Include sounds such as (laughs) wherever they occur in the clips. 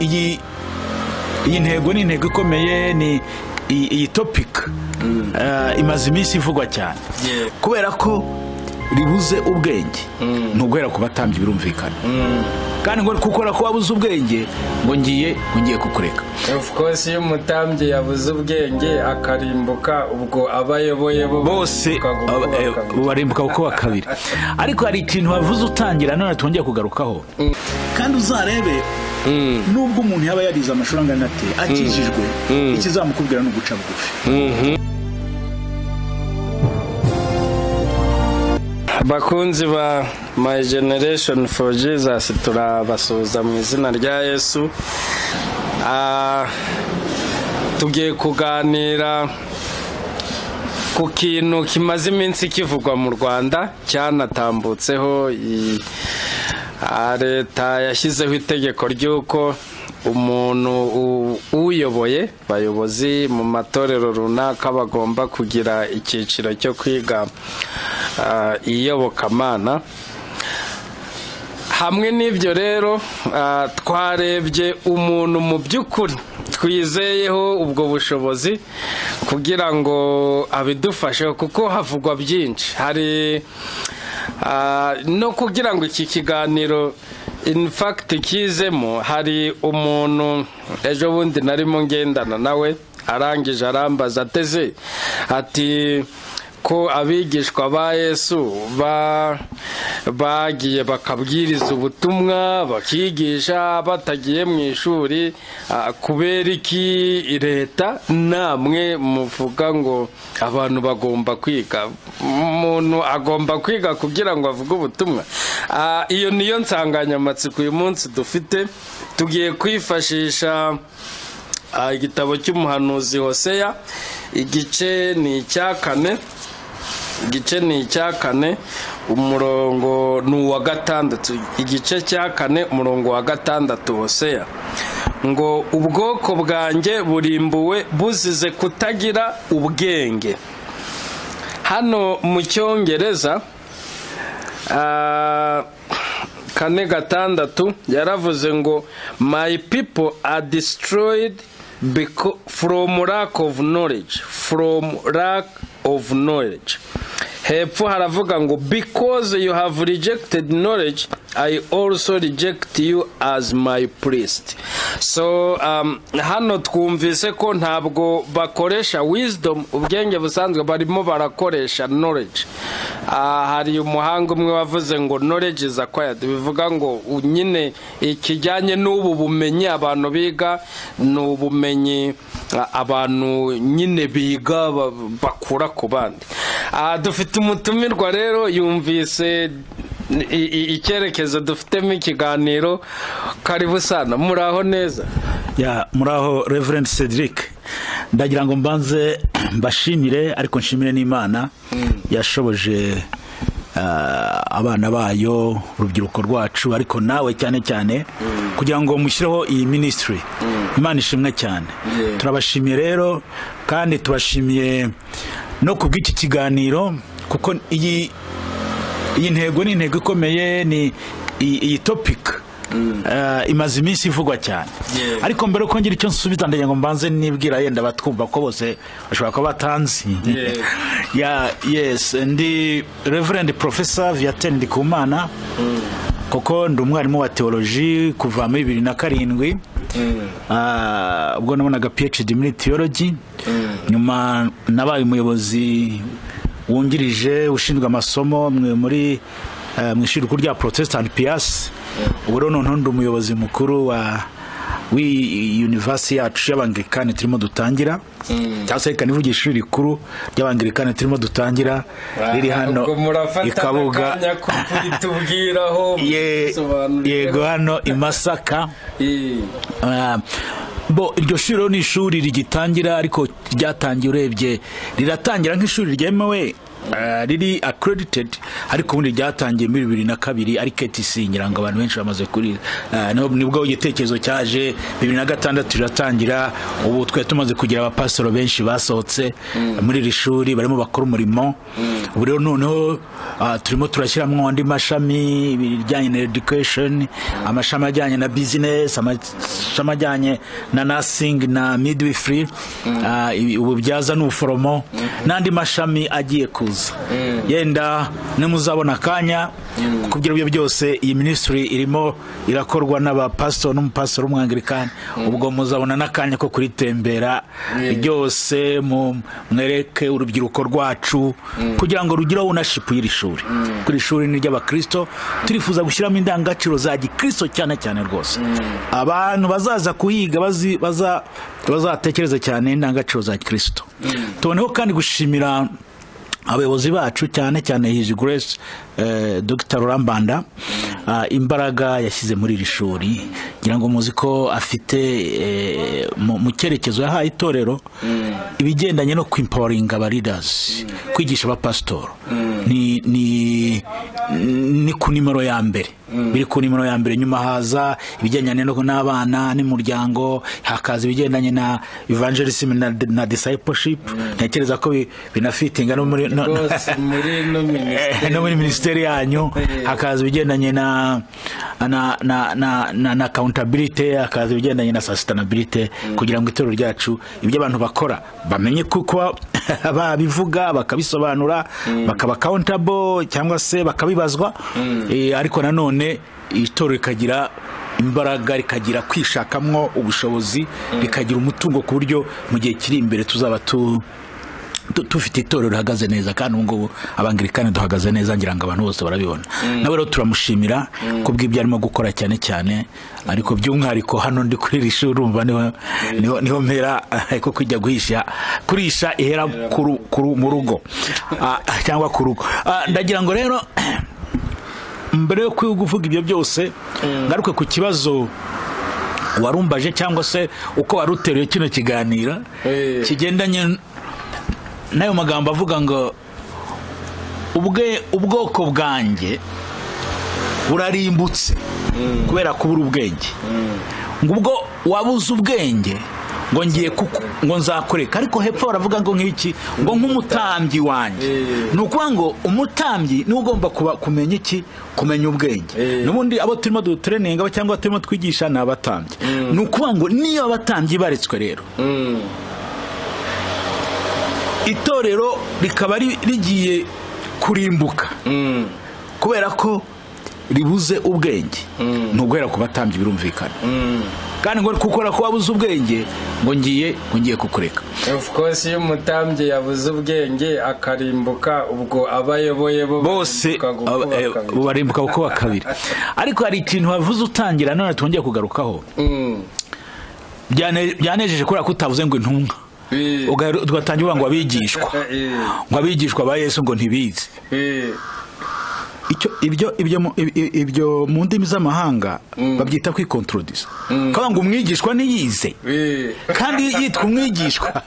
iyi iyi ntego ni intego ikomeye ni iyi topic. Eh, imaze iminsi ivugwa cyane. Kubera ko ribuze ubwenge ni uguhera ku batambyi birumvikana. Kandi ngo kuko ko wabuze ubwenge ngo ngiye ngo ngiye kukureka. Of course iyo umutambyi yabuze ubwenge akarimbuka ubwo abayoboye bo bose eh, barimbuka kuko kabiri (laughs) ariko hari ikintu wavuze utangira none twongeye kugarukaho. Kandi uzarebe nubwo umuntu yaba yarize amashuri angana ate akijijwe ikizamukubwira ni uguca bugufi. Bakunzi ba my generation for jesus turabasuhuza mu izina rya yesu. Ah, tugiye kuganira ku kintu kimaze iminsi kivugwa mu rwanda cyanatambutseho leta yashyizeho itegeko ry'uko umuntu uyoboye abayobozi mu matorero runaka bagomba kugira icyiciro cyo kwiga ah, iyobokamana. Hamwe n'ibyo rero ah, twarebye umuntu mu by'ukuri. Twizeyeho ubwo bushobozi kugira ngo abidufasheho kuko havugwa byinshi. Hari ah, no kugira ngo iki kiganiro in fact kizemo hari umuntu ejo bundi narimo ngendana nawe arangije arambaza ateze ati ko abigishwa ba yesu ba bagiye bakabwiriza ubutumwa bakigisha batagiye mu ishuri kubera iki leta namwe muvuga ngo abantu bagomba kwiga? Umuntu agomba kwiga kugira ngo avuge ubutumwa. Iyo niyo nsanganyamatsiko uyu munsi dufite. Tugiye kwifashisha igitabo cy'umuhanuzi hoseya. Igice ni icya kane igice ni icya kane umurongo ni uwa gatandatu. Igice cya kane umurongo wa gatandatu hoseya ngo ubwoko bwanjye burimbuwe buzize kutagira ubwenge. Hano mu cyongereza ah, kane gatandatu yaravuze ngo my people are destroyed from lack of knowledge. From lack of knowledge. Hepfo haravuga ngo because you have rejected knowledge i also reject you as my priest. So um, hano twumvise ko ntabwo bakoresha wisdom ubwenge busanzwe barimo barakoresha knowledge. Ah, hari umuhanga umwe wavuze ngo knowledge is acquired. Bivuga ngo nyine ikijyanye n'ubu bumenyi abantu biga ni ubumenyi ah, abantu nyine biga ba- bakura ku bandi. Ah, dufite umutumirwa rero yumvise icyerekezo dufitemo ikiganiro karibu sana muraho neza. Ya muraho reverend cedric ndagira ngo mbanze (clears throat) mbashimire ariko nshimire n'imana yashoboje ah, abana bayo urubyiruko rwacu ariko nawe cyane cyane kugira ngo mushyireho iyi minisitiri imana ishimwe cyane. Turabashimiye rero kandi tubashimiye no ku bw'iki kiganiro kuko iyi iyi ntego ni intego ikomeye ni iyi iyi topic. Eh, imaze iminsi ivugwa cyane. Ariko mbere ko ngira icyo nsubiza ndagira ngo mbanze nibwira yenda batwumva ko bose bashobora kuba batanzi. (laughs) Ya yes ndi reverend professor viaten ndikumana. Kuko ndi umwarimu wa teoloji kuva muri bibiri na karindwi. Ah, ubwo nabonaga phd muri theology. Nyuma nabaye umuyobozi wungirije ushinzwe amasomo muri eh, mu ishuri rikuru rya protestant pias ubu rero noneho ndi umuyobozi mukuru wa w'iyi university yacu y'abangirikani turimo dutangira. Cyangwa se reka nivuge ishuri rikuru ry'abangirikani turimo dutangira. Riri hano i kabuga. (laughs) yego hano i masaka. Eh, Ah, bo iryo shuri ni ishuri rigitangira ariko ryatangiye urebye riratangira nk'ishuri ryemewe. Riri accredited ariko ubundi ryatangiye muri bibiri na kabiri ari KTC ngira ngo abantu benshi bamaze kuri ah, niho- ni bwo igitekerezo cyaje bibiri na gatandatu riratangira ubu twari tumaze kugira abapasitoro benshi basohotse muri iri shuri barimo bakora umurimo. Ubu rero noneho ah, turimo turashyiramo andi mashami ibijyanye na education amashami ajyanye na business amashami ajyanye na nursing na midwifery. Ah, ububyaza n'ubuforomo n'andi mashami agiye kuza. Yenda nimuzabona akanya kugira ibyo byose iyi minisitiri irimo irakorwa n'abapasitori n'umupasitori w'umwangirikani. Ubwo muzabona n'akanya ko kuritembera ryose mwereke urubyiruko rwacu kugira ngo rugire ownership y'iri shuri. Kuko iri shuri ni iry'abakristo turifuza gushyiramo indangagaciro za gikristo cyane cyane rwose. Abantu bazaza kuhiga bazatekereza cyane indangagaciro za kristo tuboneho kandi gushimira abayobozi bacu cyane cyane his grace eh, dr. Rurambanda ah, imbaraga yashyize muri iri shuri. Ngira ngo muzi ko afite eh, mu cyerekezo yahaye itorero ibigendanye no kwimpawaringa aba leaders kwigisha abapasitori ni ni ni ku nimero ya mbere. Biri ku nimero ya mbere. Nyuma haza ibigendanye n'abana n'umuryango hakaza ibigendanye na evangelism na, na discipleship. Ntekereza ko bi- binafitinga no muri (laughs) Eh, minisiteri. No muri minisiteri yanyu. Hakaza ibigendanye na na na na na, na accountability akaza ibigendanye na sustainability kugira ngo itorero ryacu ibyo abantu bakora bamenye kuko (laughs) babivuga bakabisobanura bakaba accountable cyangwa se bakabibazwa. Eh, ariko nanone itorero rikagira imbaraga rikagira kwishakamwo ubushobozi rikagira umutungo ku buryo mu gihe kiri imbere tuzaba tu tu- dufite itorero rihagaze neza kandi ubu ngubu abangirikani duhagaze neza ngira ngo abantu bose barabibona. Nawe rero turamushimira ku bw'ibyo arimo gukora cyane cyane ariko by'umwihariko hano ndi kuri iri shuri urumva ni ho ni ho mpera eh, ko kujya guhisha kurisha ihera mu rugo. (laughs) Ah, cyangwa ku rugo. Ah, ndagira ngo rero mbere yo kuvuga ibyo byose ngaruke ku kibazo warumbaje cyangwa se uko wari uteruye kino kiganiro Eh. kigendanye n'ayo magambo avuga ngo ubwe ubwoko bwanjye burarimbutse kubera kubura ubwenge. Ngo ubwo wabuze ubwenge ngo ngiye ngo nzakureka. Ariko hepfo baravuga ngo nk'iki? Ngo nk'umutambyi wanjye. Eh. ni ukuvuga ngo umutambyi ni we ugomba kuba kumenya iki? Kumenya ubwenge. Eh. n'ubundi abo turimo dutereninga cyangwa turimo twigisha ni abatambyi. Ni ukuvuga ngo niyo abatambyi baretswe rero. Mm. Itorero rikaba ri- rigiye kurimbuka. Mm. kubera ko ribuze ubwenge. Ni uguhera ku batambyi birumvikana. Mm. kandi ngo kuko ko wabuze ubwenge ngo ngiye ngo ngiye kukureka. Of course iyo umutambyi yabuze ubwenge akarimbuka ubwo abayoboye bo bose barimbuka eh, kuko kabiri (laughs) ariko hari ikintu wavuze utangira none twongeye kugarukaho. Mm. Byane- byanejeje kubera ko utavuze ngo intumwa. Eh. Ugahera- ugatangira uvuga ngo abigishwa. Eh. ngo abigishwa ba yesu ngo ntibizi. Eh. ibyo ibyo mu- ibyo mu ndimi z'amahanga babyita kwikontorodiza kavuga ngo umwigishwa niyize Eh. kandi yitwa umwigishwa. (laughs)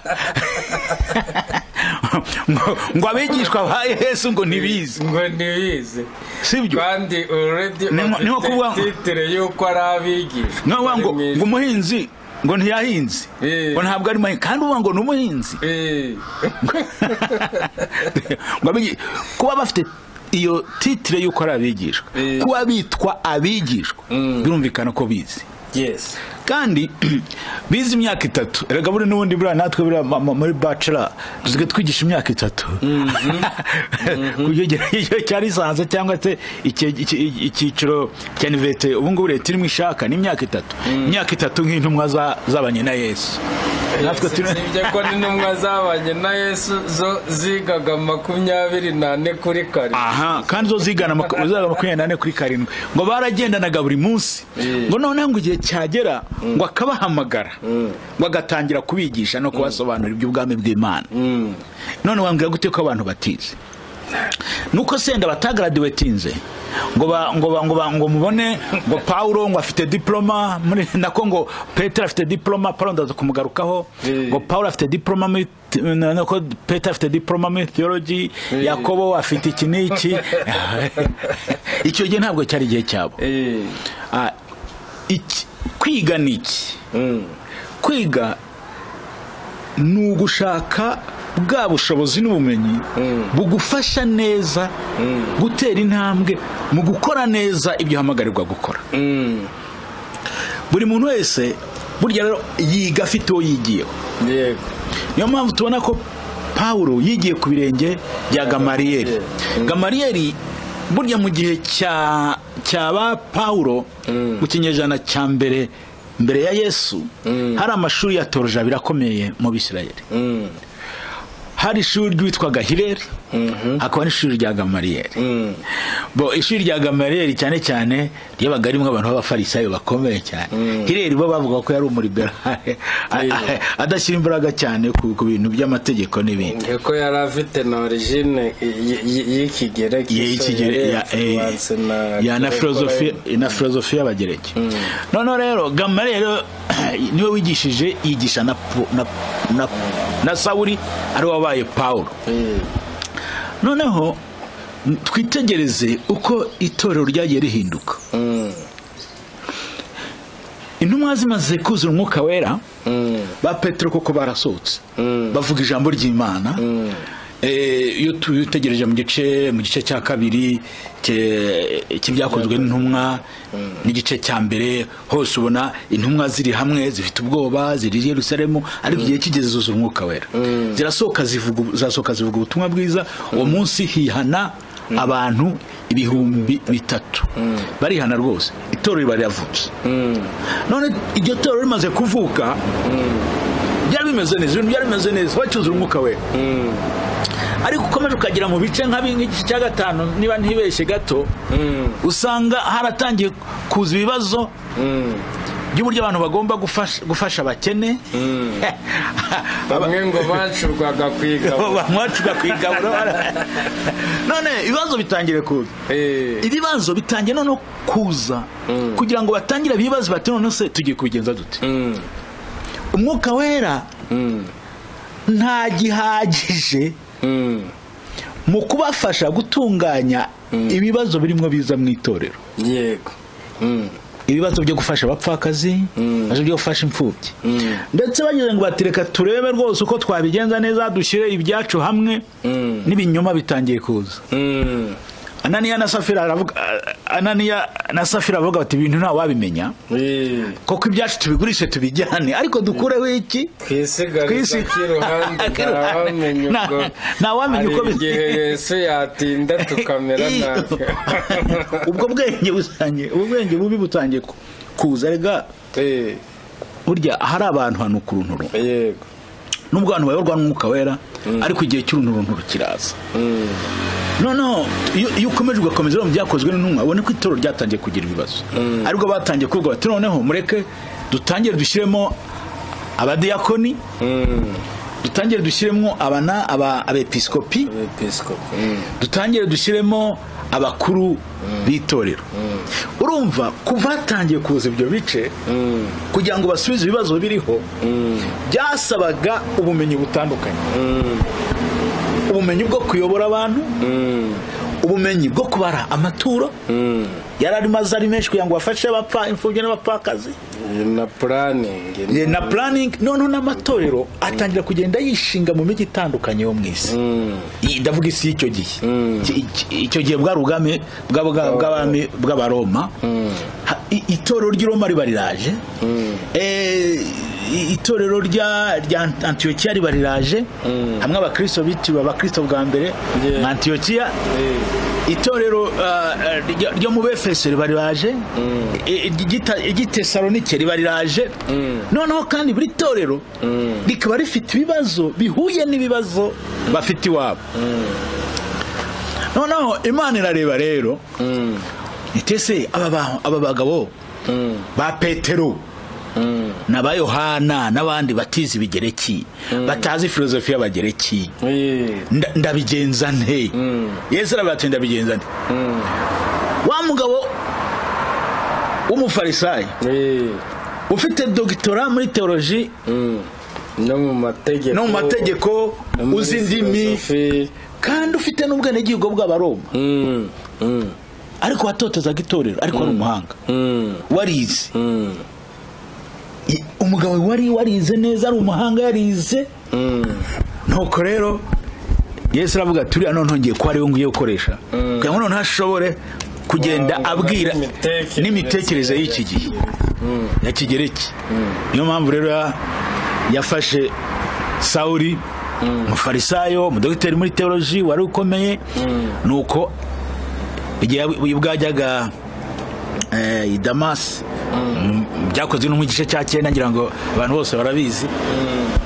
Ngo abigishwa ba yesu ngo ntibizi ngo ntibize. Kandi nko- ni nko kuvuga ngo- titire y'uko ari abigishwa. Ngo umuhinzi ngo ntiyahinze ngo ntabwo ari muhinzi kandi uvuga ngo ni umuhinzi kuba bafite iyo titire y'uko ari abigishwa. Eh. kuba bitwa abigishwa. Birumvikana ko bizi. Yes. Kandi (clears throat) bize imyaka itatu. Erega buri n'ubundi buriya natwe buriya muri bachelor dusigaye twigisha imyaka itatu. (laughs) Iyo cyari lisansi cyangwa se icyiciro cya nivete ubu ngubu leta irimo ishaka ni imyaka itatu. Imyaka itatu nk'intumwa za- z'abanye na yesu. Turi sibye ko n'intumwa zabanye na yesu zo zigaga makumyabiri n'ane kuri kare aha kandi zo zigaga makumyabiri n'ane kuri karindwi. Ngo baragendanaga buri munsi. Eh. ngo noneho ngo igihe cyagera ngo akabahamagara ngo agatangira kubigisha no kubasobanurira iby'ubwami bw'imana. Mm. none wambwira gute ko abantu batize? Nuko senda batagaradiwetinze ngo ba, ngo ba, ngo ba, ngo mubone ngo Paulo ngo afite diploma muri nako ngo Petero afite diploma Paulo ndaza kumugarukaho Eh. ngo Paulo afite diploma muri nako Petero afite diploma muri theology Yakobo afite iki n'iki? (laughs) Icyo gihe ntabwo cyari igihe cyabo. Eh. Ah, kwiga ni iki? Mm. kwiga ni ugushaka bwa bushobozi n'ubumenyi bugufasha neza gutera intambwe mu gukora neza ibyo uhamagarirwa gukora. Buri muntu wese burya rero yiga afite uwo yigiyeho. Niyo mpamvu tubona ko pawulo yigiye ku birenge bya gamariyeri gamariyeri burya mu gihe cya cyaba pawulo mu kinyejana cya mbere mbere ya yesu hari amashuri ya toroja birakomeye mu bisirayeli. Mm. hari ishuri ryitwaga hireri hakaba n'ishuri rya gamariyeri Mm. bo ishuri rya gamariyeri cyane cyane ryabaga ririmo abantu b'abafarisayo bakomeye cyane. Hireri bo bavuga ko yari umuriberale (laughs) adashyira imbaraga cyane ku bintu by'amategeko n'ibindi. Ko yari afite na origine y'ikigere ya eh, na filozofi y'abagereki. Noneho rero gamariyeri (clears throat) ni we wigishije yigisha na sawuri ari wabaye pawulo noneho twitegereze uko itorero ryagiye rihinduka. Intumwa zimaze kuzura umwuka wera ba petero koko barasohotse. Bavuga ijambo ry'imana. Iyo twitegereje mu gice mu gice cya kabiri cy'ibyakozwe n'intumwa n'igice cya mbere hose ubona intumwa ziri hamwe zifite ubwoba ziri i yerusalemu ariko igihe kigeze zuzura umwuka wera. Zirasohoka zivuga ubutumwa bwiza uwo munsi hihana abantu ibihumbi bitatu. Barihana rwose. Itorero riravutse none iryo torero rimaze kuvuka byari bimeze neza ibintu byari bimeze neza bacyuzura umwuka wera. Ariko ukomeje ukagera mu bice nk'igice cya gatanu niba ntibeshye gato usanga haratangiye kuza ibibazo by'uburyo abantu bagomba gufasha, gufasha abakene. (laughs) Bamwe ngo bacurwaga ku igaburo (laughs) none ibibazo bitangire kuza. Eh, ibibazo bitangiye noneho kuza. Kugira ngo batangire ibibazo bati none se tugiye kubigenza dute? Mm, umwuka wera mm, nta gihagije mm, mu kubafasha gutunganya ibibazo birimo biza mu itorero. Yego. Mm, ibibazo byo gufasha abapfakazi ibibazo byo gufasha imfubyi. Ndetse bagize ngo batereka turebe rwose uko twabigenza neza dushyire ibyacu hamwe. N'ibinyoma bitangiye kuza. Mm, ananiya na safira aravuga ananiya na safira baravuga bati ibintu nta wabimenya. Koko ibyacu tubigurishe tubijyane. Ariko dukureho iki? Twisigariza Twisi- k'iruhande (laughs) ntawamenya uko igihe yesu yatinda (laughs) tukamera nabi (laughs) ubwo bwenge busangiye ubwo bwenge bubi butangiye ku- kuza. Rega burya hari abantu hano ku runturu yego. Nubwo abantu bayoborwa n'umwuka wera ariko igihe cy'urunturuntu kiraza. Noneho iyo ukomeje ugakomeza mu byakozwe n'intumwa ubona ko itorero ryatangiye kugira ibibazo. Aribwo batangiye kuvuga bati noneho mureke dutangire dushyiremo abadiyakoni dutangire dushyiremo abana aba abepiskopi. Dutangire dushyiremo abakuru b'itorero. Urumva kuva hatangiye kuza ibyo bice kugira ngo basubize ibibazo biriho byasabaga ubumenyi butandukanye. Ubumenyi bwo kuyobora abantu ubumenyi bwo kubara amaturo. Yari arimo ari menshi kugira ngo bafashe abapfa imfubyi n'abapfakazi. Na puraningi na planning noneho n'amatorero atangira kugenda yishinga mu mijyi itandukanye yo mu isi. Iyi- ndavuga isi y'icyo gihe. Iki- icyo gihe bwa- bwa- bw'abami bw'abaroma i- itorero ry'i roma riba riraje. Eh, itorero rya rya antiyokiya riba riraje hamwe abakristo bitiwe abakristo bwa mbere nka antiyokiya itorero ah, ryo- mu befeso riba riraje iry'Ita- iry'itesalonike riba riraje. Noneho kandi buri torero rikaba rifite ibibazo bihuye n'ibibazo bafite iwabo. Noneho imana irareba rero itese aba ba- aba bagabo ba petero? N'aba yohana n'abandi batize ibigereki batazi filozofi y'abagereki nda- ndabigenza nte. Yesu aravuga ati ndabigenza nte. Wa mugabo w'umufarisayo ufite dogitora muri teoloji? No mu mategeko. Uzi indimi. kandi ufite n'ubwenegihugu bw'abaroma Mm, mm, ariko watotezaga itorero ariko ari umuhanga. Mm, warize. Mm, umugabo wari warize neza ari umuhanga yarize. Mm. nuko rero yesu aravuga ati uriya none ngiye ko ari we ngiye gukoresha. Kugira ngo noneho ashobore kugenda Wanga abwira n'imitekerereze y'iki gihe. Ya kigereki niyo mpamvu rero ya- yafashe sawuri umufarisayo umudogiteri muri teoloji wari ukomeye. Nuko igihe bwajyaga eh, i damasi byakozwe no mu gice cya cyenda ngira ngo abantu bose barabizi.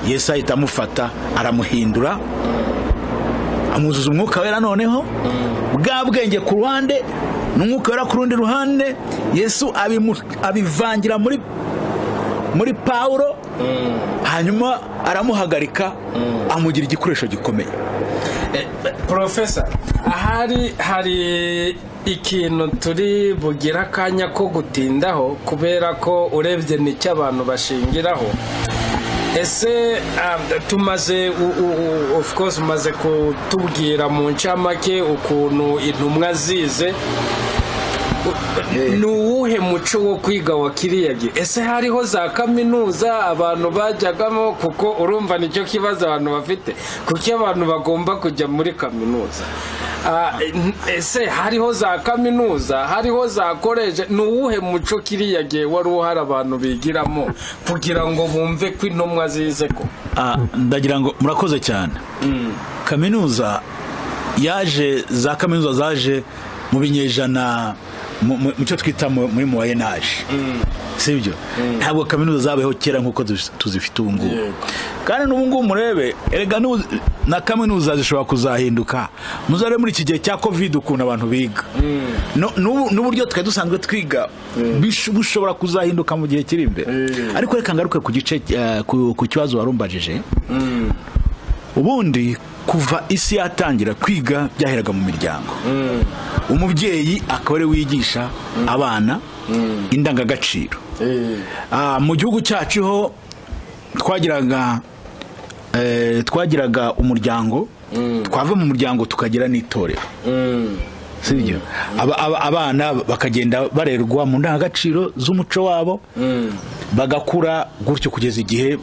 Yesu ahita amufata aramuhindura amwuzuza umwuka wera noneho bwa bwenge ku ruhande n'umwuka wera ku rundi ruhande. Yesu abivangira muri muri pawulo hanyuma aramuhagarika amugira igikoresho gikomeye. Porofesa ahari hari ikintu turi bugire akanya ko gutindaho kubera ko urebye ni cyo abantu bashingiraho. Ese ah, tumaze of course umaze kutubwira mu ncamake ukuntu intumwa zize. Ni uwuhe muco wo kwiga wa kiriya gihe ese hariho za kaminuza abantu bajyagamo kuko urumva ni cyo kibazo abantu bafite? Kuko abantu bagomba kujya muri kaminuza? Ah, ese hariho za kaminuza? Hariho za koleje ni uwuhe muco kiriya gihe wari uhari abantu bigiramo kugira ngo bumve ko intumwa zize ko? Ah, ndagira ngo murakoze cyane. Kaminuza yaje za kaminuza zaje mu binyejana mu cyo twita mu- muri moyenaje sibyo? Ntabwo kaminuza zabayeho kera nk'uko tuzi- tuzifite ubu ngubu. Kandi n'ubu ngubu murebe erega na kaminuza zishobora kuzahinduka. Muzare muri iki gihe cya covid ukuntu abantu biga. N'ubu- n'uburyo twari dusanzwe twiga bushobora kuzahinduka mu gihe kiri imbere. Ariko reka ngaruke ku gice eh, ku kibazo warumbajije ubundi kuva isi yatangira kwiga byaheraga mu miryango. Umubyeyi akaba ari wigisha abana indangagaciro. Ah, mu gihugu cyacu ho twagiraga eh, twagiraga umuryango twava mu muryango tukagira n'itorero. Sibyo? Aba- aba- abana bakagenda barerwa mu ndangagaciro z'umuco wabo. Bagakura gutyo kugeza igihe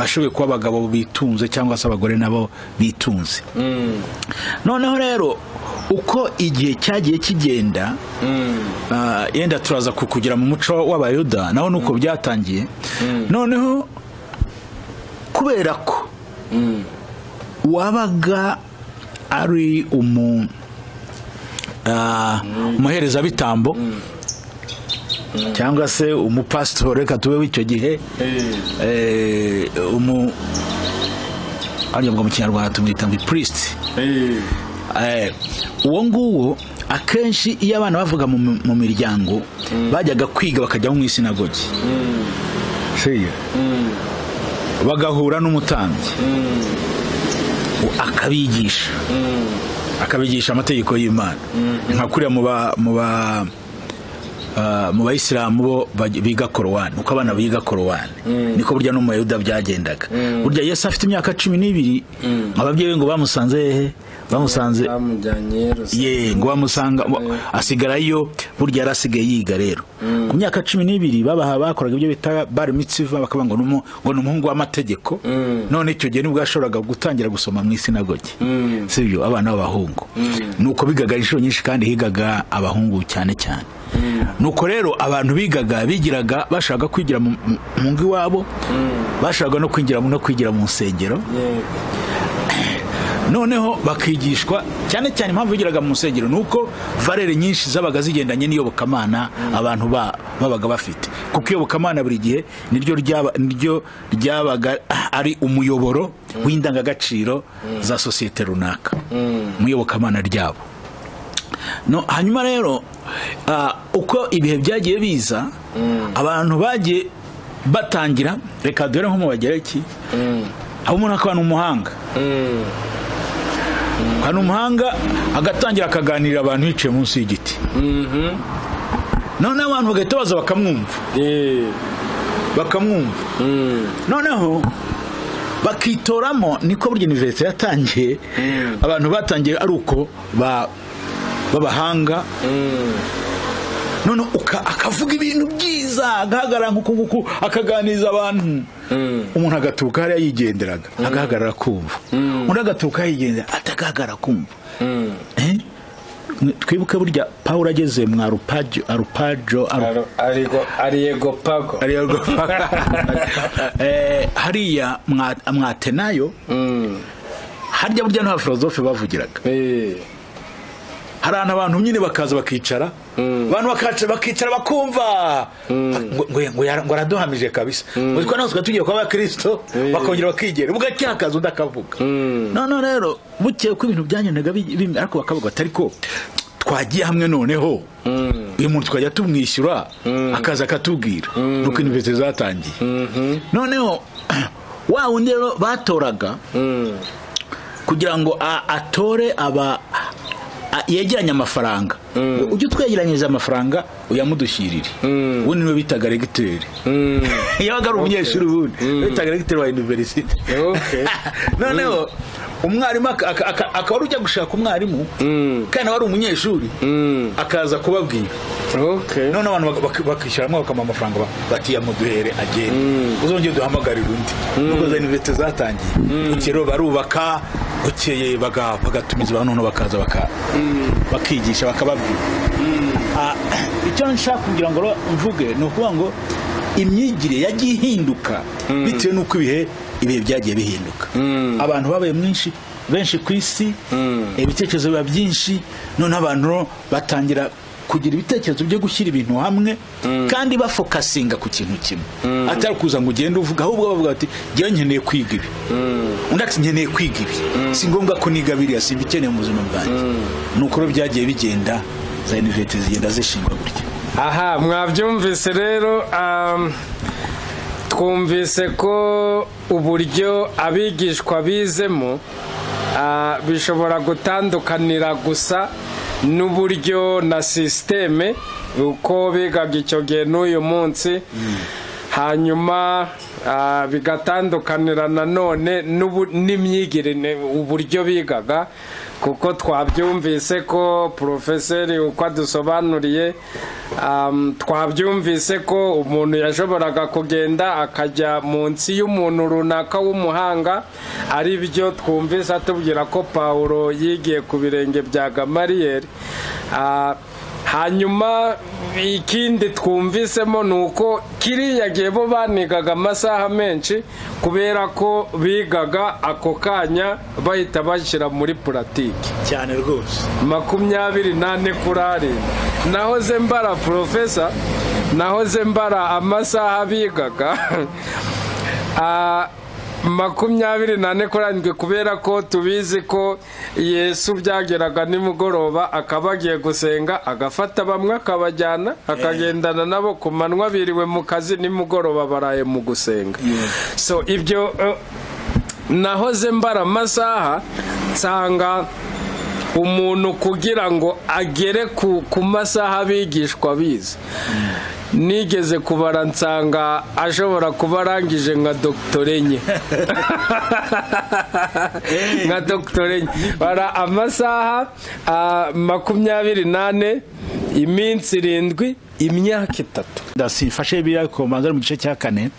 bashoboye kuba abagabo bitunze cyangwa se abagore nabo bitunze. Noneho rero uko igihe cyagiye kigenda ah, yenda turaza ku- kugera mu muco w'abayuda naho nuko byatangiye. Noneho kubera ko wabaga ari umu ah, umuherezabitambo cyangwa se umupasitori reka tube w'icyo gihe. Eh, umu ariya ngo mu kinyarwanda tumwita ngo ipurisiti Eh, uwo nguwo akenshi iyo abana bavuga mu, miryango bajyaga kwiga bakajya mu isinagogi. Sibyo? bagahura n'umutambyi. Akabigisha. Akabigisha amategeko y'imana. Nka kuriya mu ba mu ah, mu bayisilamu bo biga korowani uko abana biga korowani niko burya no mu bayuda byagendaga. Burya yesu afite imyaka cumi n'ibiri. Ababyeyi be ngo bamusanze hehe bamusanze. Ye ngo bamusanga asigarayo burya yari asigaye yiga rero. Ku myaka cumi n'ibiri babaha bakoraga ibyo bita bari mitsiva bakavuga ngo ni ni umuhungu w'amategeko. None icyo gihe ni bwo yashoboraga gutangira gusoma mu isinagogi. Sibyo? Abana b'abahungu. Nuko bigaga inshuro nyinshi kandi higaga abahungu cyane cyane. Nuko rero abantu bigaga bigiraga bashaka kwigira mu ngo iwabo bashaka no kwinjira no kwigira mu nsengero. Noneho bakigishwa cyane cyane impamvu bigiraga mu nsengero ni uko valere nyinshi zabaga zigendanye n'iyobokamana abantu ba- babaga bafite. Kuko iyobokamana buri gihe niryo ryaba- niryo ryabaga ari umuyoboro w'indangagaciro za sosiyete runaka. Mu iyobokamana ryabo. Hanyuma rero uko ibihe byagiye biza abantu bagiye batangira reka dore nko mu bagereki. Aho umuntu akaba ni umuhanga. Akaba ni umuhanga agatangira akaganirira abantu yicaye munsi y'igiti. Noneho abantu bagahita baza bakamwumva. Bakamwumva. Noneho bakitoramo niko burya iniverisite yatangiye. Abantu batangiye ari uko ba- b'abahanga. None uka- akavuga ibintu byiza agahagarara nk'uku nguku akaganiriza abantu. Umuntu agaturuka hariya yigenderaga agahagarara kumva. Undi agaturuka yigendera atagahagarara kumva. Eh? twibuke burya pawulo ageze mwa arupajo arupajo aru- arigo ariyego pago ariyo go- (laughs) Eh, hariya mwa mwa atenayo harya burya nta filozofe bavugiraga. Eh, hari abantu nyine bakaza bakicara. Abantu bakaca bakicara bakumva. Ngo ngo ngo ngo araduhamije kabisa. Ngo twa natwe tugiye kuba abakristo bakongera bakigera. Ubwo cyakaza undi akavuga. None rero bukeye ko ibintu bi- ariko bakavuga ati ariko twagiye hamwe noneho. Uyu muntu twajya tumwishyura akaza akatubwira. Nuko iniverisite zatangiye. Noneho (clears throat) wa wundi rero batoraga kugira ngo atore aba a- yegeranye amafaranga. Ngo ujye utwegeranyiriza amafaranga uyamudushyirire. (laughs) Ubundi ni we bitaga regiteri yabaga ari umunyeshuri ubundi bitaga regiteri wa iniverisite (laughs) noneho umwarimu aka- aka- aka- akaba ari ujya gushaka umwarimu kandi nawe ari umunyeshuri. Akaza kubabwira. Okay. none abantu bak- bak- bakishyiramo bakamuha amafaranga ba- bati yamuduhere agende uzongere duhamagarire undi. Nuko za iniverisite zatangiye. Bukeye barubaka bukeye baga- bagatumiza abantu noneho bakaza baka- bakigisha bakababwira. Ah, icyo nshaka kugira ngo mvuge ni ukuvuga ngo imyigire yagiye ihinduka bitewe n'uko ibihe ibihe byagiye bihinduka. Abantu babaye mwinshi benshi ku isi ibitekerezo biba byinshi noneho abantu batangira kugira ibitekerezo byo gushyira ibintu hamwe kandi bafokasinga ku kintu kimwe. Atari kuza ngo ugende uvuga ahubwo bavuga bati njyewe nkeneye kwiga ibi. Undi ati nkeneye kwiga ibi. Si ngombwa ko niga biriya simba ikeneye mu buzima bwanjye. Ni uko byagiye bigenda za iniverisite zigenda zishingwa gutya. Aha mwabyumvise rero um, twumvise ko uburyo abigishwa bizemo ah, bishobora gutandukanira gusa n'uburyo na sisiteme uko bigaga icyo gihe n'uyu munsi. Hanyuma ah, bigatandukanira nanone n'imyigire uburyo bigaga. Kuko twabyumvise ko porofeseri uko adusobanuriye um, twabyumvise ko umuntu yashoboraga kugenda akajya munsi y'umuntu runaka w'umuhanga ari byo twumvise atubwira ko pawulo yigiye ku birenge bya gamariyeri Ah, hanyuma ikindi twumvisemo ni uko kiriya gihe bo banigaga amasaha menshi kubera ko bigaga ako kanya bahita bashyira muri puratike cyane rwose. Makumyabiri n'ane kuri arindwi. Nahoze mbara porofesa nahoze mbara amasaha bigaga. (laughs) Ah, makumyabiri n'ane arindwi kubera ko tubizi ko yesu byageraga nimugoroba akaba agiye gusenga agafata bamwe akabajyana akagendana nabo ku manywa biriwe mu kazi nimugoroba baraye mu gusenga. So ibyo eh, nahoze mbara amasaha nsanga umuntu kugira ngo agere ku, ku masaha abigishwa bize. Nigeze kubara nsanga ashobora kuba arangije nka dogitore enye. (laughs) Nka dogitore enye. Bara amasaha ah, makumyabiri n'ane iminsi irindwi imyaka itatu. Simfashe biriya ku manza mu gice cya kane.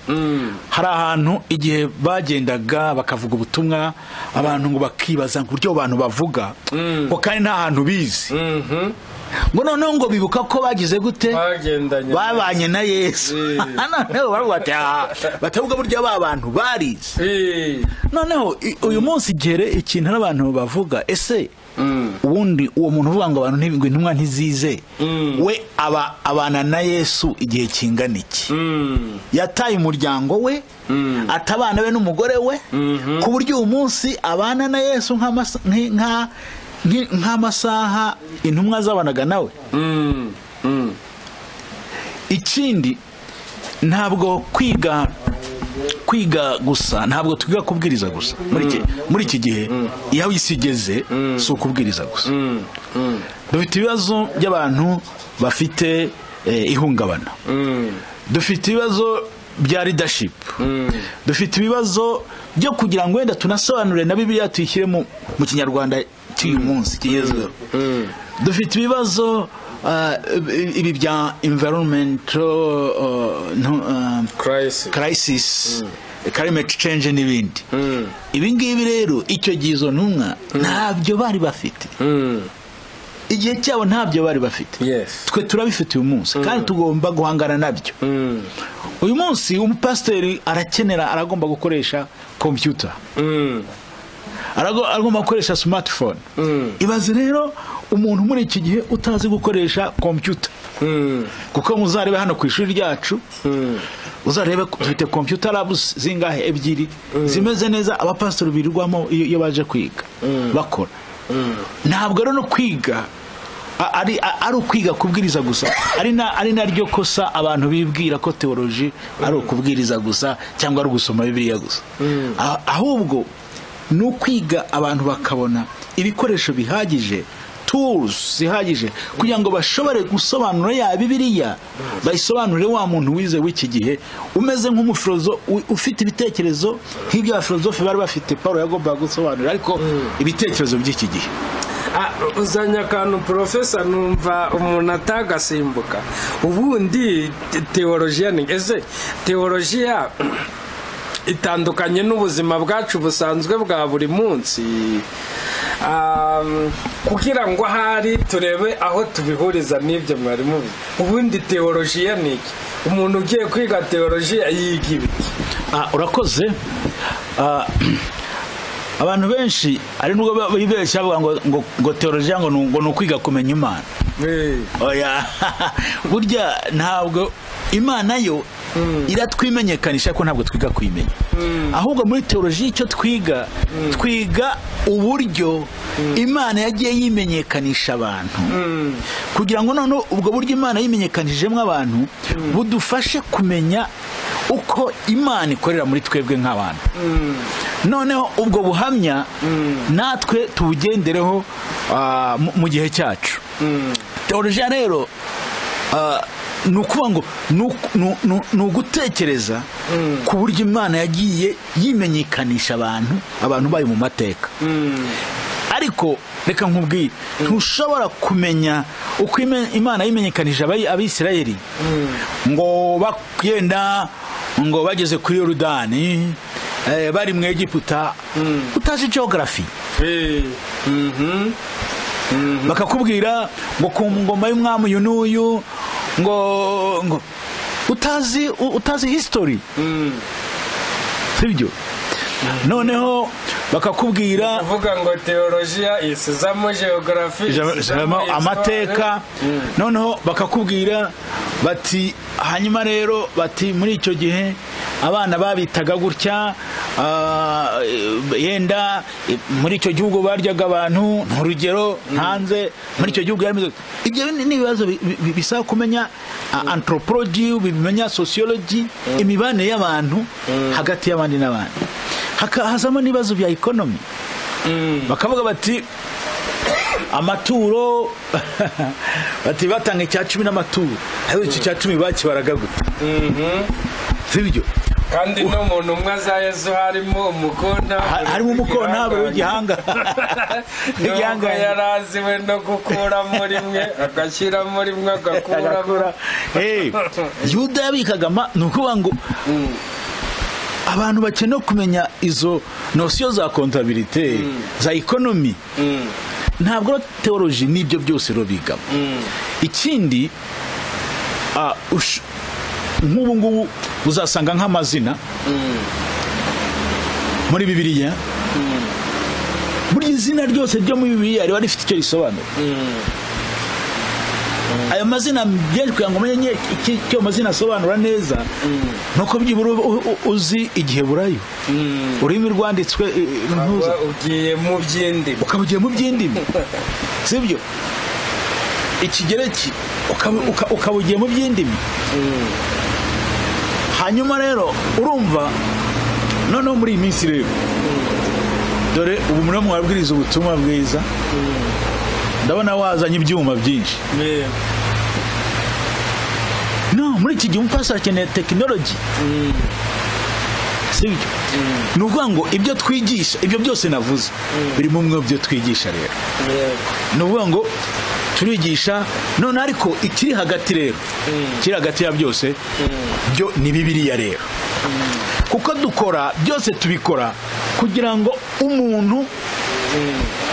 Hari ahantu igihe bagendaga bakavuga ubutumwa abantu ngo bakibaza ngo uburyo abantu bavuga. Ngo kandi nta hantu bizi. Ngo noneho ngo bibuka ko bagize gute? Babanye na yesu. Eh. (laughs) noneho baravuga bati "Ah, batavuga burya ba bantu barize. Eh, noneho uyu munsi igihe ikintu n'abantu bavuga ese ubundi uwo muntu uvuga ngo abantu ntibi- ngo intumwa ntizize? We aba abana na yesu igihe kingana iki? Mm, yataye umuryango we atabana be n'umugore we. Ku buryo uyu munsi abana na yesu nk'amasa- nk'amasaha intumwa zabanaga nawe. Mm, mm. ikindi ntabwo kwiga kwiga gusa ntabwo twiga kubwiriza gusa. Muri iki iki gihe iyo aho isi igeze si ukubwiriza gusa. Dufite ibibazo by'abantu bafite eh, ihungabana. Dufite ibibazo bya leadership. Dufite ibibazo byo kugira ngo wenda tunasobanurire na bibiliya tuyishyire mu kinyarwanda. Cy'uyu munsi kigezweho dufite ibibazo ah, ibi bya environmental uh, uh, Crisis. crisis climate change n'ibindi. Ibi ngibi rero icyo gihe izo ntumwa ntabyo bari bafite. Mm. igihe cyabo ntabyo bari bafite. Twe turabifite uyu munsi kandi tugomba guhangana na byo. Mm. uyu munsi umupasiteri arakenera aragomba gukoresha kompiyuta Mm. Aragomba gukoresha smartphone. Mm. ibaze rero umuntu muri iki gihe utazi gukoresha kompiyuta Mm. kuko muzarebe hano ku ishuri ryacu Mm. uzarebe dufite kompiyuta labs zingahe ebyiri zimeze neza abapasitori birirwamo iyo baje kwiga. Bakora. Ntabwo rero no kwiga ari ukwiga kubwiriza gusa. Ari na ari naryo kosa abantu bibwira ko teoloji ari ukubwiriza gusa cyangwa ari ugusoma bibiliya gusa. Ah- ahubwo ni ukwiga abantu bakabona ibikoresho bihagije tools zihagije kugira ngo bashobore gusobanura ya bibiliya bayisobanurire wa muntu wize w'iki gihe umeze nk'umufilozo u- ufite ibitekerezo nk'ibyo abafilozofe bari bafite. Paul yagombaga gusobanurira ariko ibitekerezo by'iki gihe. Ah, uzanye akantu porofesa numva umuntu atagasimbuka. Ubundi te- teolojiya ni ese teolojiya itandukanye n'ubuzima bwacu busanzwe bwa buri munsi. Um, kugira ngo ahari turebe aho tubihuriza n'ibyo mwari mubizi ubundi teolojiya ni iki? Umuntu ugiye kwiga teolojiya yiga ibiki? Ah, urakoze. Ah, abantu benshi ari nubwo bibeshya bavuga ngo ngo ngo teolojiya ngo ni- ngo ni ukwiga kumenya imana. Oya. (laughs) Burya ntabwo imana yo iratwimenyekanisha ko ntabwo twiga kuyimenya. Ahubwo muri teoloji icyo twiga twiga uburyo imana yagiye yimenyekanisha abantu. Kugira ngo noneho ubwo buryo imana yimenyekanishijemo abantu budufashe kumenya uko imana ikorera muri twebwe nk'abantu. Noneho ubwo buhamya natwe tubugendereho ah, mu- gihe cyacu. Teolojiya rero ah, ni ukuvuga ngo ni ugutekereza ku buryo imana yagiye yimenyekanisha abantu abantu bayo mu mateka. Ariko reka nkubwire ntushobora kumenya uko imana yimenyekanije abisirayeli ngo bakenda ngo bageze kuri yorudani eh, bari mu egiputa. Utazi geography? Eh, mhm. bakakubwira ngo ku ngoma y'umwami uyu n'uyu ngo ngo utazi utazi history? Mm. sibyo? Noneho bakakubwira kuvuga ngo teolojiya isizamo geogarafi ijambo amateka. noneho bakakubwira bati hanyuma rero bati muri icyo gihe abana babitaga gutya ah, yenda muri icyo gihugu baryaga abantu urugero hanze muri icyo gihugu ibyo ni ibibazo bi- bi- bisaba kumenya anthropology bimenya sociology imibanire y'abantu hagati y'abandi n'abandi. Hakazamo n'ibibazo bya economy. Bakavuga bati amaturo. (laughs) Bati batanga icya cumi n'amaturo. Ariko icyo cya cumi bakibaraga gute sibyo? Kandi no mu ntumwa za yesu harimo umukontabure Ha- harimo umukontabure w'igihanga w'igihangange. (laughs) yari aziwe no gukuramo rimwe agashyiramo rimwe agakuramo agakora Eh, yuda yabikaga ni ukuvuga ngo abantu bakeneye kumenya izo nosiyo za kontabilite za ekonomi Mm, ntabwo rero teoloji n'ibyo byose rero bigamo. Mm, ikindi nk'ubu ngubu uzasanga nk'amazina. Muri bibiliya. Burya izina ryose ryo muri bibiliya riba rifite icyo risobanura. Ayo mazina byinshi kugira ngo umenye icyo ayo mazina asobanura neza ni uko byibura uzi igihe burayo. Mm. ururimi rwanditswe ugiye mu by'indimi. Ukaba ugiye mu by'indimi. (laughs) Sibyo ikigereki ukaba- uka- ukaba ugiye mu by'indimi. Hanyuma rero urumva noneho muri iyi minsi rero dore ubu murimo murabwiriza ubutumwa bwiza. Ndabona wazanye ibyuma byinshi. No muri iki gihe umupasiteri akeneye tekinoloji sibyo ni ukuvuga ngo ibyo twigisha ibyo byose navuze. Biri mu bimwe mu byo twigisha rero. Ni ukuvuga ngo turigisha none ariko ikiri hagati rero ikiri hagati ya byose byo ni bibiliya rero. Kuko dukora byose tubikora kugira ngo umuntu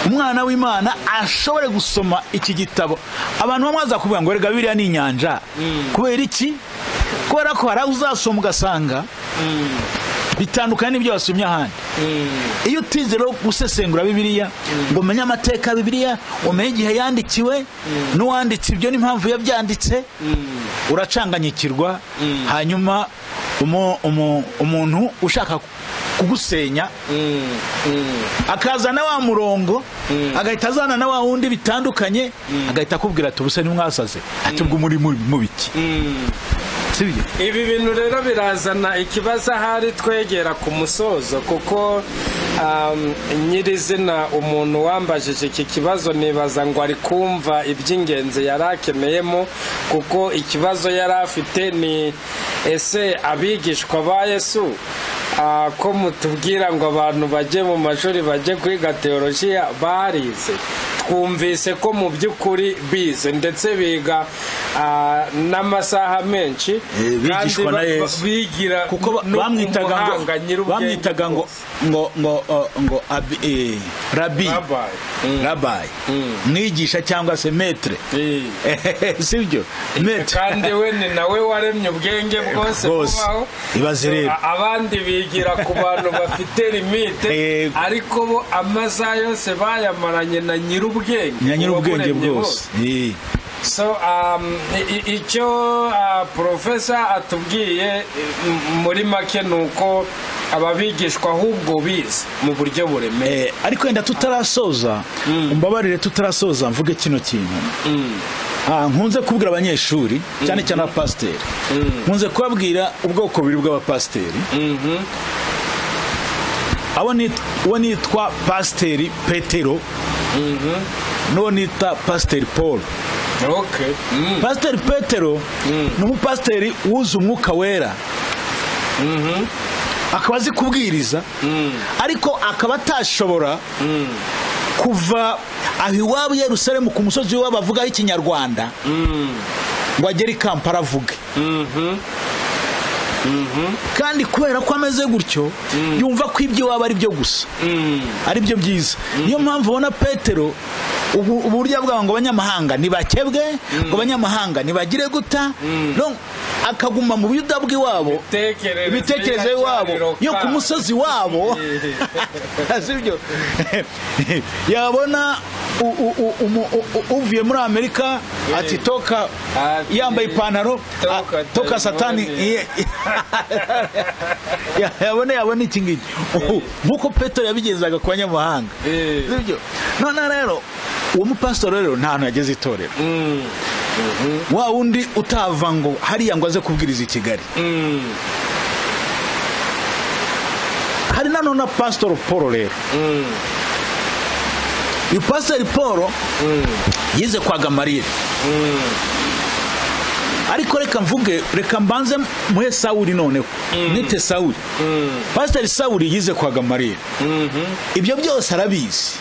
umwana w'imana ashobore gusoma iki gitabo. Abantu bamwe kuvuga ngo rega biriya ni inyanja. Kubera iki? Kubera ko hari aho uzasoma ugasanga bitandukanye n'ibyo wasomye ahandi. Iyo utize rero gusesengura bibiliya ngo umenye amateka ya bibiliya umenye igihe yandikiwe n'uwanditse ibyo n'impamvu yabyanditse uracanganyikirwa. Hanyuma umu- umu- umuntu ushaka kugusenya. Akazana wa murongo agahita azana na wa wundi bitandukanye agahita akubwira ati ubuse ntimwasaze ati ubwo muri mu biki? Ibi bintu rero birazana ikibazo ahari twegera ku musozo kuko um, nyirizina umuntu wambajije iki kibazo nibaza ngo ari kumva iby'ingenzi yari akeneyemo kuko ikibazo yari afite ni ese abigishwa ba yesu? Ko mutubwira ngo abantu bajye mu mashuri bajye kwiga teolojiya barize. Twumvise ko mu by'ukuri bize ndetse biga ah, n'amasaha menshi Eh, bigishwa na Yesu. kuko bamwitaga ngo ngo ngo ngo eh, rabi Rabbi. Mm. rabayi mwigisha cyangwa se metre Eh. (laughs) sibyo metre kandi we ni nawe waremye ubwenge bwose a- abandi bigira ku bantu bafite limite ariko bo amasaha yose bayamaranye na nyir'ubwenge na nyir'ubwenge bwose Eh. so um, icyo profesa atubwiye muri make ni uko ababigishwa ahubwo bize mu buryo buremeye ariko wenda tutarasoza umbabarire tutarasoza mvuge kino kintu. Ah, nkunze kubwira abanyeshuri cyane cyane abapasiteri. Nkunze kubabwira ubwoko bubiri bw'abapasiteri. Uwo nitwa pasiteri petero n'uwo nita pasiteri paul. Okay. Mm. pasiteri petero ni umupasiteri wuze umwuka wera. Akaba azi kubwiriza ariko akaba atashobora kuva aho iwabo i yerusalemu ku musozi w'iwabo avugaho ikinyarwanda ngo agere i kampala avuge. Kandi kubera ko ameze gutyo yumva ko ibyo iwabo ari byo gusa. Ari byo byiza. Niyo mpamvu ubona petero uburyo bwabo ngo abanyamahanga ntibakebwe ngo abanyamahanga ntibagire guta no, akaguma mu Imitekerereze imitekerereze y'iwabo iracyari yo ku musozi wabo. (laughs) Sibyo yabona uvuye muri amerika ati toka yambaye ipantaro toka satani. (laughs) yabona yabona iki ngiki? Nk'uko petero yabigezaga ku banyamahanga. Sibyo rero uwo mupasitori rero nta hantu yageze itorero. Mm. wa wundi utava ngo hariya ngo aze kubwiriza i kigali. Mm. hari nanone na pasitori paul rero. Mm. uyu pasiteri paul yize kwa gamariyeri ariko reka mvuge reka mbanze muhe sawuri noneho. Nite sawuri pasiteri sawuri yize kwa gamariyeri ibyo byose arabizi.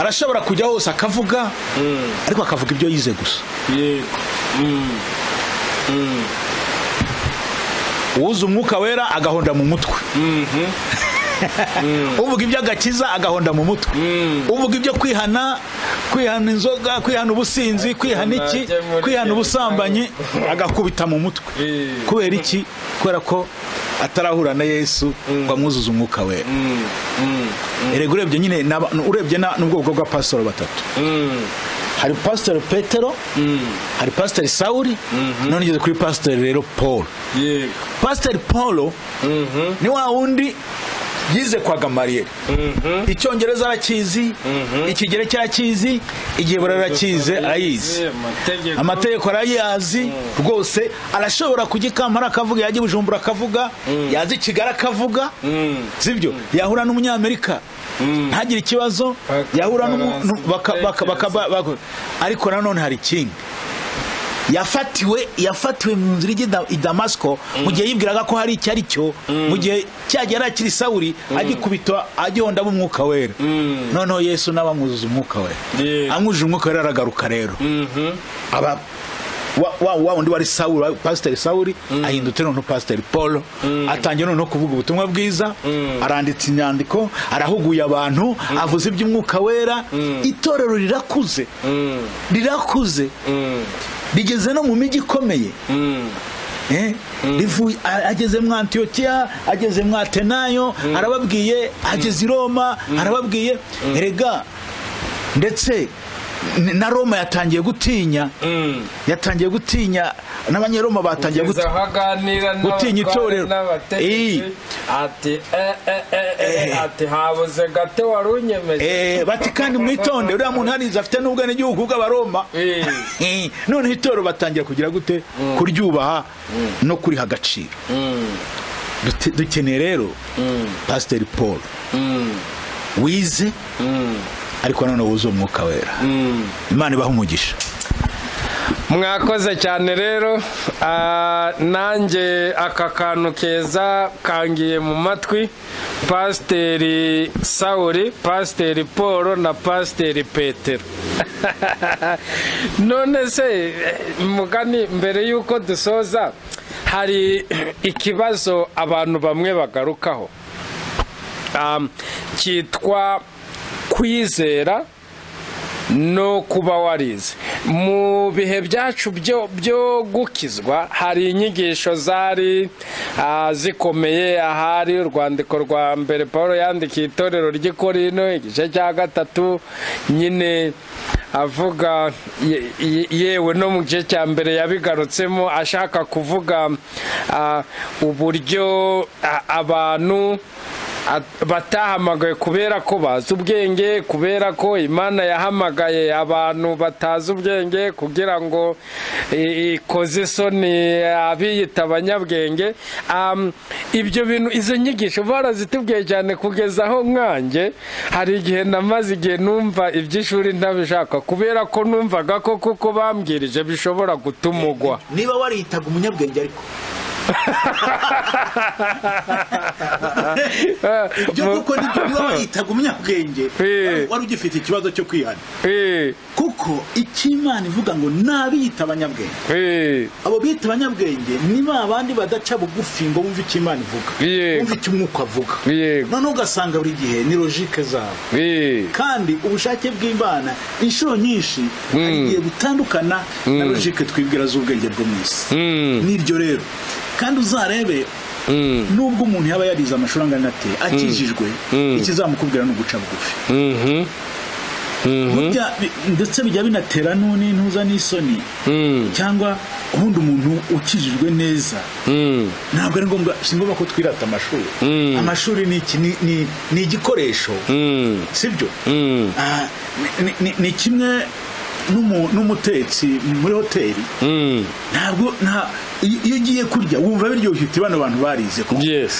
Arashobora kujya hose akavuga ariko akavuga ibyo yize gusa. Uwuze umwuka wera agahonda mu mutwe. Uvuga iby'agakiza agahonda mu mutwe. Uvuga ibyo kwihana kwihana inzoga kwihana ubusinzi kwihana iki kwihana ubusambanyi agakubita mu mutwe. Eh. kubera iki? Kubera ko atarahura na yesu ngo amwuzuze umwuka. Mm. erega urebye nyine urebye n'ubwoko bwa pasitoro batatu hari pasiteri petero hari pasiteri sawuri none ugeze kuri pasiteri rero paul pasiteri paul ni wa wundi yize kwa gamariyeri icyongereza arakizi ikigereki arakizi igihebura arakize arayizi. Amategeko. Arayazi rwose arashobora kujya i kampala akavuga yajya bujumbura akavuga yaza i kigali akavuga. Sibyo? Yahura n'umunyamerika. Ntagire ikibazo. Yahura ariko nanone hari ikindi yafatiwe yafatiwe mu nzira ijya i Da- i damasiko mu gihe yibwiraga ko hari icyo ari cyo mu gihe cyagera akiri sawuri agikubita agihondamo umwuka wera. Noneho yesu nawe amwuzuza umwuka wera amwujuje umwuka wera aragaruka rero. Aba wa, wundi wari sawuli wa- pasiteri sawuli ahindutse noneho pasiteri paul atangiye noneho kuvuga ubutumwa bwiza aranditse inyandiko arahuguye abantu avuze iby'umwuka wera itorero rirakuze. Rirakuze. Rigeze no mu mijyi ikomeye. Eh, rivuye a- ageze mu antiyokiya ageze mu atenayo arababwiye ageze i roma arababwiye. Erega ndetse na roma yatangiye gutinya. Yatangiye gutinya n'abanyaroma batangiye gutinya itorero. Eh. ati eh, eh, ati habuze gato wari unyemeje bati kandi mwitonde uriya muntu hariza afite n'ubwenegihugu bw'abaroma. Eh. Eh, noneho itorero batangira kugira gute? Kuryubaha no kuriha agaciro. Dute- dukeneye rero pasiteri paul. Wize ariko nanone wuzuye umwuka wera. Imana ibaha umugisha. Mwakoze cyane rero Ah, nanjye aka kantu keza kangiye mu matwi pasiteri sawuri pasiteri paul na pasiteri petero. (laughs) None se eh, mugani mbere y'uko dusoza hari ikibazo abantu bamwe bagarukaho. Um, cyitwa kwizera no kuba warize. Mu bihe byacu byo gukizwa hari inyigisho zari ah, zikomeye. Ahari urwandiko rwa mbere paul yandikiye itorero ry'ikorino igice cya gatatu nyine avuga ye- ye- yewe no mu gice cya mbere yabigarutsemo ashaka kuvuga ah, uburyo ah, abantu batahamagaye kubera ko bazi ubwenge kubera ko imana yahamagaye abantu batazi ubwenge kugira ngo ikoze isoni abiyita abanyabwenge. Ibyo bintu izo nyigisho barazitubwiye cyane kugeza aho nkanjye hari igihe namaze igihe numva iby'ishuri ntabishaka kubera ko numvaga ko kuko bambwirije bishobora gutuma ugwa. Niba wariyitaga umunyabwenge ariko ibyo (laughs) kuko ni byo niba wariyitaga umunyabwenge Eh. wari ugifite ikibazo cyo kwihana Eh, kuko icyo imana ivuga ngo n'abiyita abanyabwenge eh, abo bita abanyabwenge ni ba bandi badaca bugufi ngo bumve icyo imana ivuga bumve icyo umwuka avuga noneho ugasanga buri gihe ni logike zabo eh. kandi ubushake bw'imana inshuro nyinshi hari igihe butandukana na logike twibwira z'ubwenge bwo mu isi n'iryo rero. Kandi uzarebe nubwo umuntu yaba yarize amashuri angana ate akijijwe ikizamukubwira ni uguca bugufi Burya bi- ndetse bijya binatera n'uni ntuza n'isoni. Cyangwa ubundi umuntu ukijijwe neza. Ntabwo ari ngombwa si ngombwa ko twirata amashuri. Amashuri ni igikoresho. Sibyo? Ah, ni- kimwe n'umu- n'umutetsi muri hoteli. Ntabwo nta iyo ugiye kurya wumva biryoshye uti bano bantu barize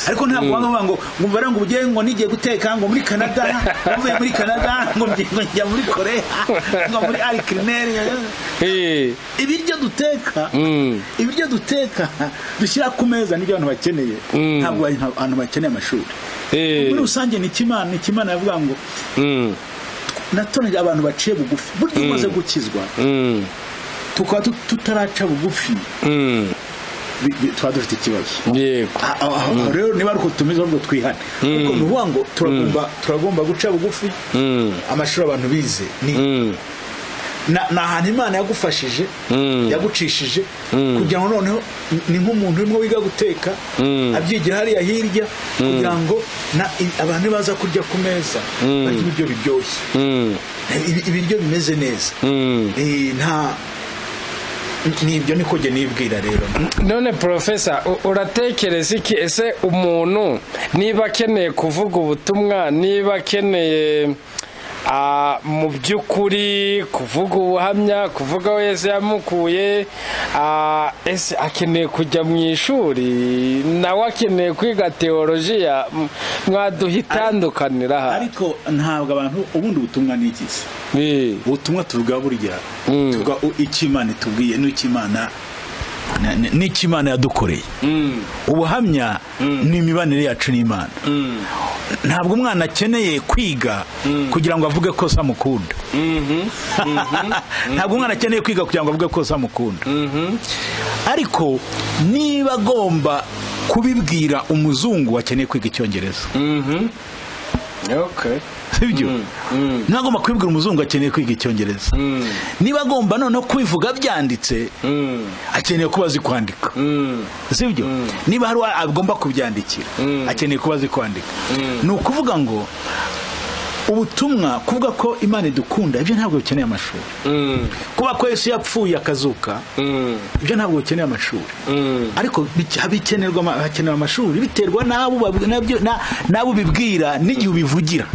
ariko ntabwo wanga ngo ngo ngumva rero ngo ugiye ngo nigiye guteka ngo muri Canada (laughs) mvuye muri Canada ngo ngo njya muri Korea ngo muri Eh, ibiryo duteka ibiryo duteka dushyira ku meza ni byo abantu bakeneye. Ntabwo abantu bakeneye amashuri. Muri rusange ni ikimana ni ikimana yavuga ngo mm, natonege abantu baciye bugufi. Burya umaze gukizwa mm, tukaba tut- tutaraca bugufi. Mm. Tuba dufite ikibazo. Yego. Ah, ah, ah, rero niba ari uko tumeze ahubwo twihane. Ariko ni ukuvuga ngo turagomba turagomba guca bugufi. Amashuri abantu bize ni na- ni ahantu imana yagufashije yagucishije kugira ngo noneho ni nk'umuntu urimo wiga guteka abyigira hariya hirya kugira ngo abantu baza kurya ku meza barya ibiryo biryoshye. Ibi- ibiryo bimeze neza. Nta ni byo niko jye nibwira rero. None porofesa uratekereza iki? Ese umuntu niba akeneye kuvuga ubutumwa niba akeneye mu by'ukuri kuvuga ubuhamya kuvuga aho Yesu yamukuye ah, ese akeneye kujya mu ishuri? Nawe akeneye kwiga teolojiya mwaduha itandukanira aha. ariko ntabwo abantu ubundi ubutumwa ni iki? Se ubutumwa tuvuga burya. Tuvuga u- icyo imana itubwiye n'icyo imana na- na- n'icyo imana yadukoreye. Ubuhamya ni imibanire yacu n'imana. (laughs) Ntabwo umwana akeneye kwiga kugira ngo avuge ko se amukunda ntabwo umwana akeneye kwiga kugira ngo avuge ko se amukunda ariko niba agomba kubibwira umuzungu akeneye kwiga icyongereza. Okay. (laughs) sibyo niba agomba umuzungu akeneye kwiga icyongereza. Niba agomba noneho kubivuga byanditse akeneye kuba azi kwandika. Sibyo niba hari agomba kubyandikira akeneye kuba azi kwandika. Ni ukuvuga ngo ubutumwa kuvuga ko imana idukunda ibyo ntabwo bikeneye amashuri. Kuba ko yesu yapfuye akazuka ibyo ntabwo bikeneye amashuri. Ariko bic- bikenerwa hakenewe amashuri biterwa n'abo ubibwira n'igihe ubivugira.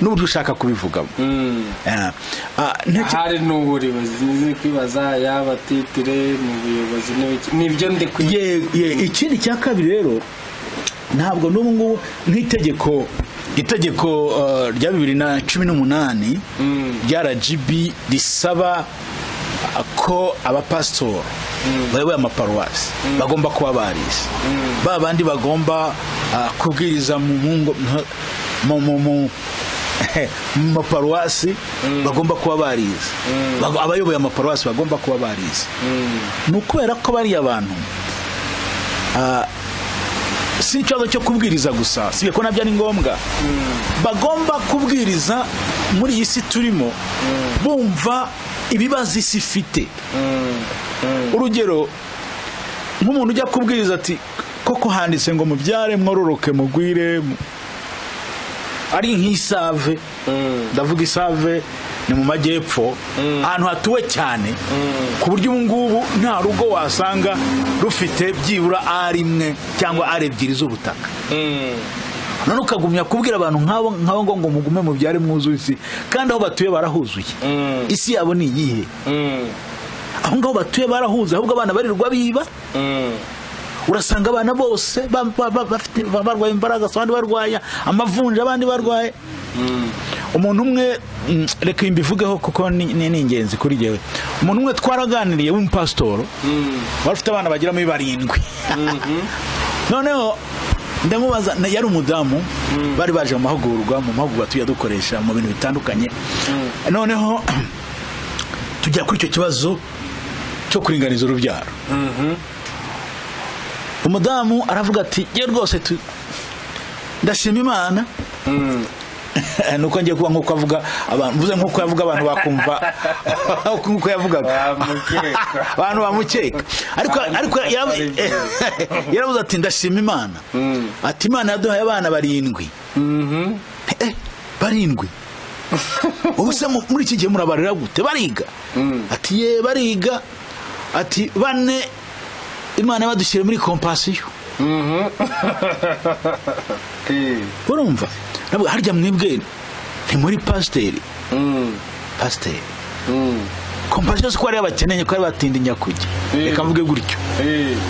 N'uburyo ushaka kubivugamo. Ah, ah, hari n'ubuyobozi nizi kwibaza yaba titire mu buyobozi ni byo ndi kwiga ye ye ikindi cya kabiri rero ntabwo n'ubu ngubu nk'itegeko itegeko uh, rya bibiri na cumi n'umunani rya rgb risaba uh, ko abapasitori bayoboye amaparuwasi bagomba kuba barize ba bandi bagomba uh, kubwiriza mu (laughs) maparuwasi bagomba kuba barize abayoboye amaparuwasi bagomba kuba barize ni ukubera ko bariya bantu si ikibazo cyo kubwiriza gusa si ko na byo ari ngombwa. Bagomba kubwiriza muri iyi si turimo bumva ibibazo isi ifite. Urugero nk'umuntu ujya kubwiriza ati koko handitse ngo mubyare mwororoke mugwire mu-" ari nk'isave. Ndavuga isave ni mu majyepfo. Ahantu hatuwe cyane. Ku buryo ubu ngubu nta rugo wasanga rufite byibura ari imwe cyangwa ari ebyiri z'ubutaka. None ukagumya kubwira abantu nk'abo ngo ngo mugume mubyare mwuzuye isi kandi aho batuye barahuzuye. Isi yabo ni iyihe? Aho ngaho batuye barahuze ahubwo abana barirwa biba? Urasanga abana bose ba- ba- ba- bafite ba- barwaye imbaraga abandi barwaye amavunja abandi barwaye. Umuntu umwe mm, reka mbivugeho kuko ni ingenzi kuri jyewe. Umuntu umwe twaraganiriye w'umupasitoro wari ufite abana bagera muri barindwi. (laughs) Noneho ndamubaza yari umudamu. Bari baje mu mahugurwa mu mahugurwa tujya dukoresha mu bintu bitandukanye. Noneho (clears throat) tujya kuri icyo kibazo cyo kuringaniza urubyaro. Umudamu aravuga ati ye rwose ndashima imana. (laughs) Nuko ngiye kuba nk'uko avuga abantu mvuze nk'uko yavuga abantu bakumva (laughs) nk'uko yavugaga. (laughs) Abantu bamukeka ariko ariko yaravu- yaravuze ati ndashima imana. Ati imana yaduhaye abana barindwi. Eh, barindwi? Ubu se mu- muri iki gihe murabarira gute? Bariga. Ati ye bariga. Ati bane. Imana badushyire muri kompasiyo (laughs) urumva? Nabwo harya mwebwe ntimuri pasiteri pasiteri kompasiyo si ko ari abakeneye ko ari batindinya kujya reka mvuge gutyo.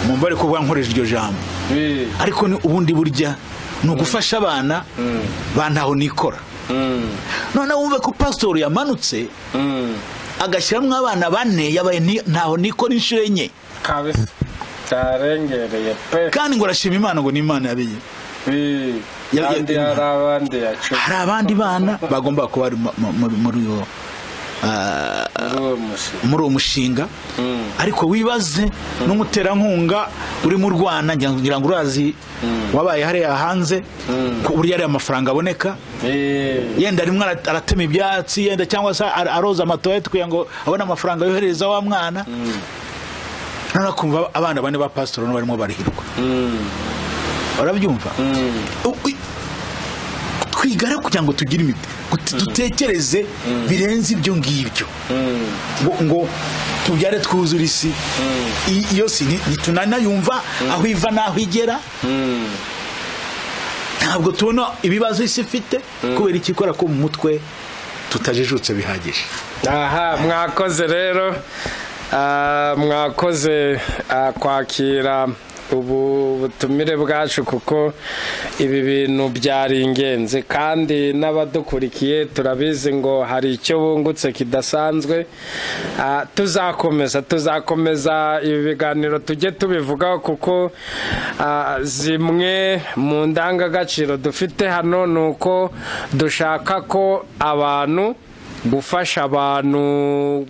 Mumva ariko bwankoresha iryo jambo. Ariko ni ubundi burya ni ugufasha abana ba ntaho nikora. Noneho wumve ko pasitori yamanutse agashyiramo abana bane yabaye ni- ntaho nikora inshuro enye cyarengereye pe kandi ngo arashima imana ngo ni imana yabiye. Ya- ya- kandi hari abandi yacu. Hari abandi bana bagomba kuba bari mu- mu- muri- uwo ah, muri uwo mushinga. uwo mushinga. Ariko wibaze n'umuterankunga uri mu rwanda ngira ngo urazi wabaye hariya hanze ku buryo ariya mafaranga aboneka. Eh, yenda rimwe ara- aratema ibyatsi yenda cyangwa se ar- aroza amatoilette kugira ngo abone amafaranga yohereza wa mwana. None akumva abana bane ba pasitori nabo barimo barihirwa urabyumva? U- u- twiga rero kugira ngo tugire imiti. Gut- dutekereze birenze ibyo ngibyo. Ngo, tubyare twuzure isi. Iyo si ntitunanayumva aho iva n'aho igera. Ntabwo tubona ibibazo isi ifite kubera iki ikora ko mu mutwe tutajijutse bihagije. Aha mwakoze rero. Mwakoze ah, kwakira ubu butumire bwacu kuko ibi bintu byari ingenzi kandi n'abadukurikiye turabizi ngo hari icyo bungutse kidasanzwe. Ah, tuzakomeza tuzakomeza ibi biganiro tujye tubivugaho kuko ah, zimwe mu ndangagaciro dufite hano ni uko dushaka ko abantu gufasha abantu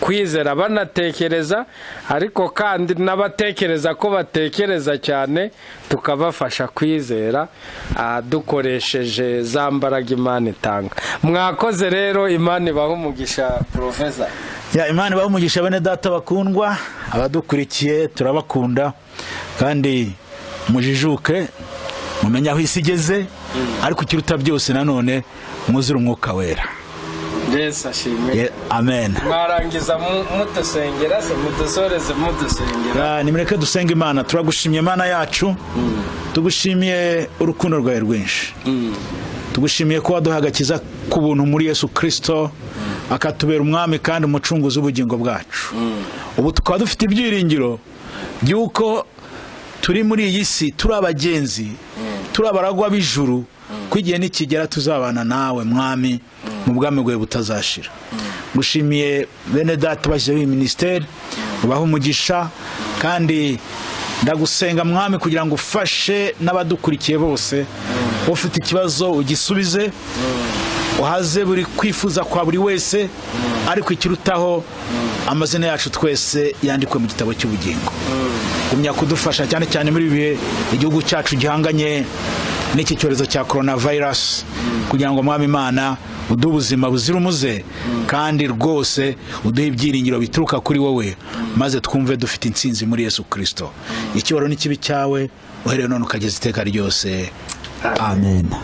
kwizera banatekereza ariko kandi n'abatekereza ko batekereza cyane tukabafasha kwizera ah, dukoresheje za mbaraga imana itanga. Mwakoze rero imana ibaha umugisha porofesa ya imana ibahe umugisha bene data bakundwa abadukurikiye turabakunda kandi mujijuke mumenye aho isi igeze ariko ikiruta byose nanone mwuzure umwuka wera. Yesu ashimwe. Amen. Mwarangiza mu- mudusengera se mudusoreze mudusengera. Ah, nimureke dusenga imana. Turagushimye imana yacu. Tugushimiye urukundo rwawe rwinshi. Tugushimiye ko waduha agakiza k'ubuntu muri yesu kirisito akatubera umwami kandi umucunguzi w'ubugingo bwacu. Ubu tukaba dufite ibyiringiro by'uko turi muri iyi si turi abagenzi turi abaragwa b'ijuru ko igihe nikigera tuzabana nawe mwami mu bwami bwawe butazashira. Gushimiye bene data bashyizeho iyi minisiteri ubahe umugisha kandi ndagusenga mwami kugira ngo ufashe n'abadukurikiye bose. Ufite ikibazo ugisubize. Uhaze buri kwifuza kwa buri wese ariko ikirutaho amazina yacu twese yandikwe mu gitabo cy'ubugingo. Gumya kudufasha cyane cyane muri ibi bihe igihugu cyacu gihanganye n'iki cyorezo cya korona vayirasi kugira ngo mwami imana uduhe ubuzima buzira umuze kandi rwose uduhe ibyiringiro bituruka kuri wowe maze twumve dufite intsinzi muri yesu kirisito icyubaro n'ikibi cyawe uhereye none ukageza iteka ryose. Amen.